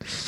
friends.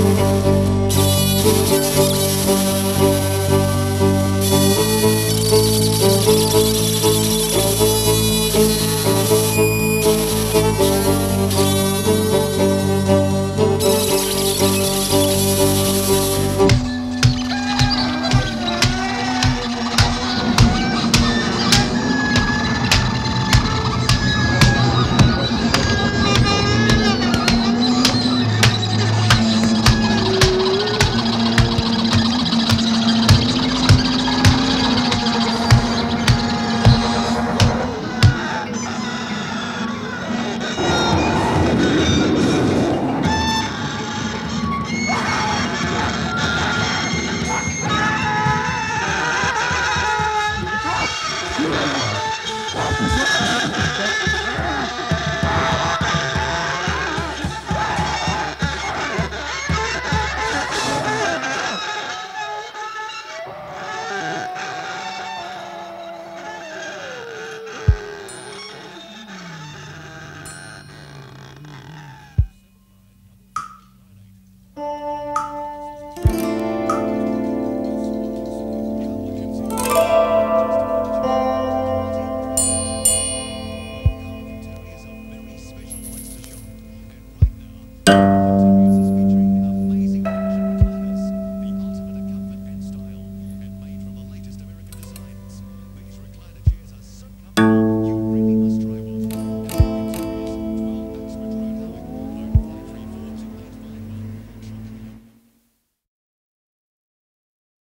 Música